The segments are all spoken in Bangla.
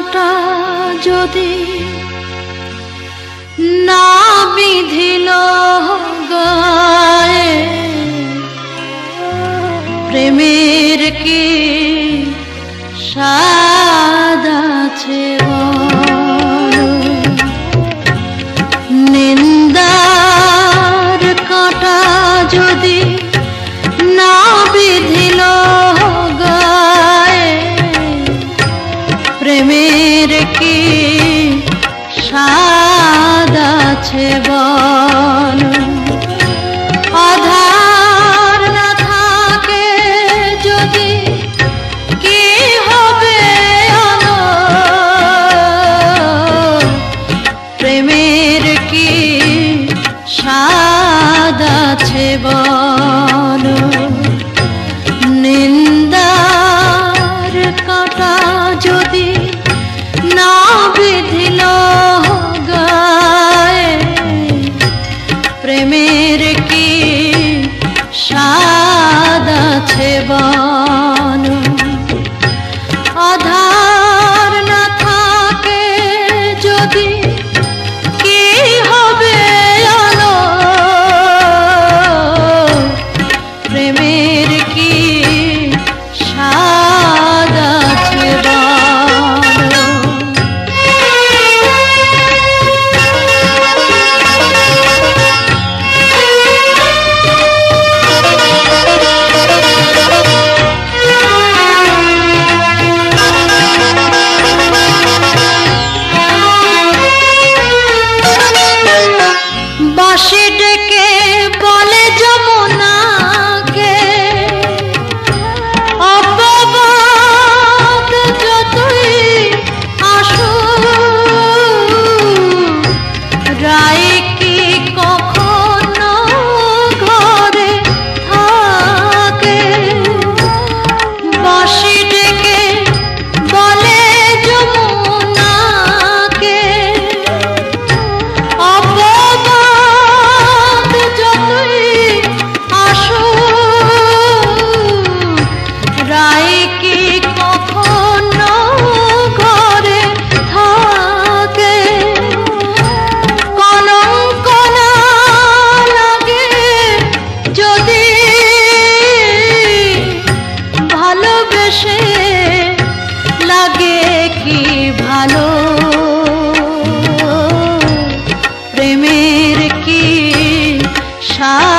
কাটা যদি কি স্বাদ আছে বল? না থাকে যদি কি হবে প্রেমের কি আশা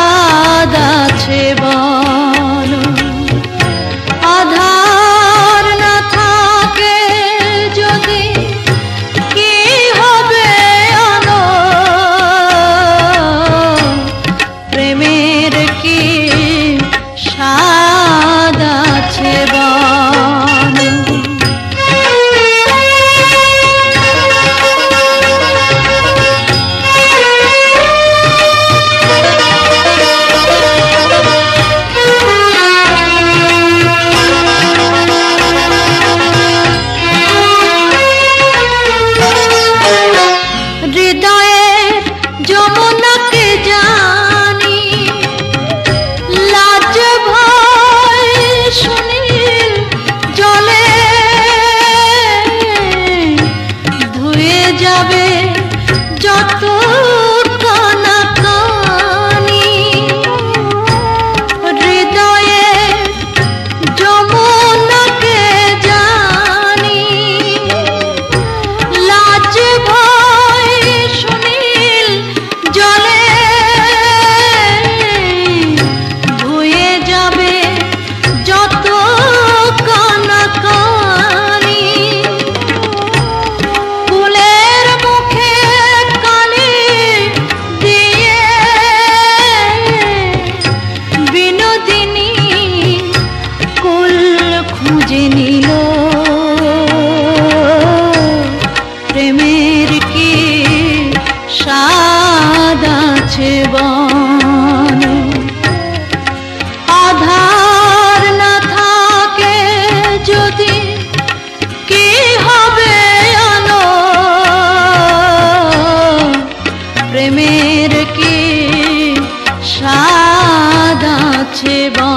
जाबे जत तो আছে বা